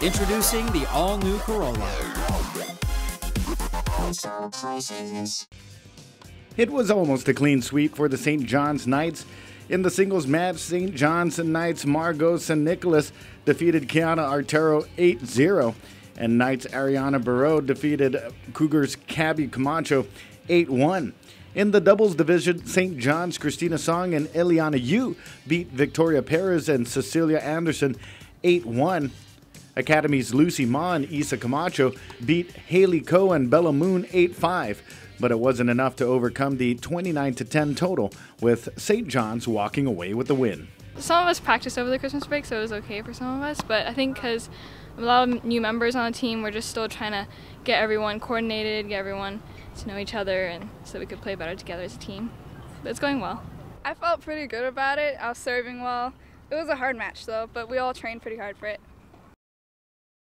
Introducing the all-new Corolla. It was almost a clean sweep for the St. John's Knights. In the singles match, St. John's Knights Margot San Nicolas defeated Kiana Artero 8 0, and Knights Ariana Barreau defeated Cougars Cabby Camacho 8 1. In the doubles division, St. John's Christina Song and Eliana Yu beat Victoria Perez and Cecilia Anderson 8 1. Academy's Lucy Ma and Isa Camacho beat Haley Coe and Bella Moon 8 5 but it wasn't enough to overcome the 29 10 total, with St. John's walking away with the win. Some of us practiced over the Christmas break, so it was okay for some of us, but I think because a lot of new members on the team, we're just still trying to get everyone coordinated, get everyone to know each other, and so we could play better together as a team. But it's going well. I felt pretty good about it. I was serving well. It was a hard match though, but we all trained pretty hard for it.